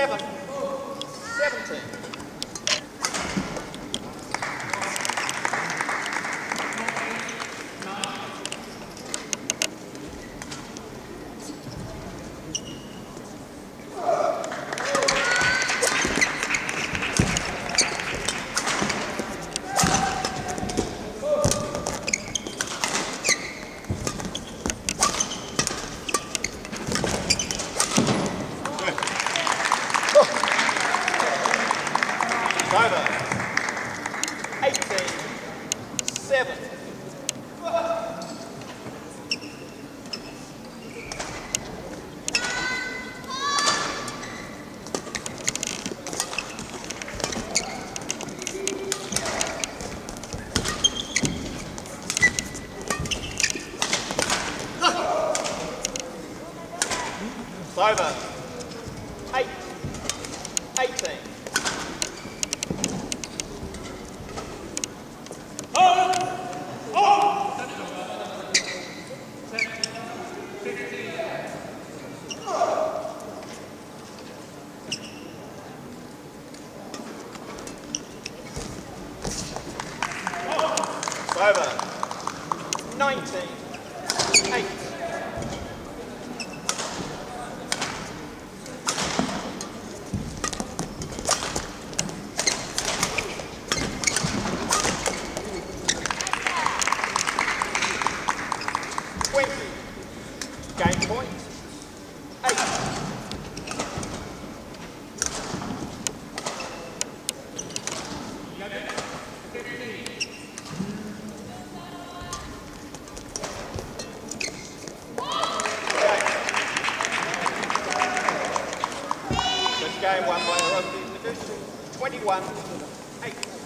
Seven. Seventeen. Over. 18, 7. over. 8, 18. Over. 19. 8. Twenty. Game point. game won by a 21 8.